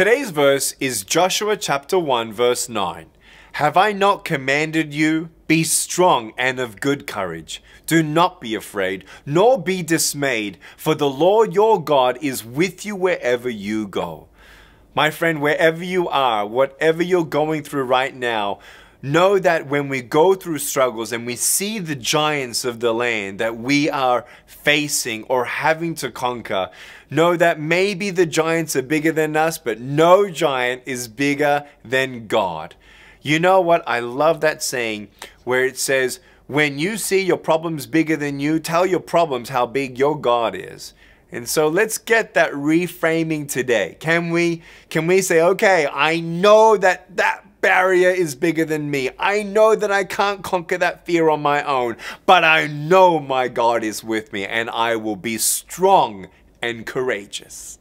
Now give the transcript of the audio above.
Today's verse is Joshua chapter 1 verse 9. Have I not commanded you? Be strong and of good courage. Do not be afraid, nor be dismayed, for the Lord your God is with you wherever you go. My friend, wherever you are, whatever you're going through right now, know that when we go through struggles and we see the giants of the land that we are facing or having to conquer, know that maybe the giants are bigger than us, but no giant is bigger than God. You know what? I love that saying where it says, when you see your problems bigger than you, tell your problems how big your God is. And so let's get that reframing today. Can we can we say, okay, I know that that barrier is bigger than me. I know that I can't conquer that fear on my own, but I know my God is with me and I will be strong and courageous.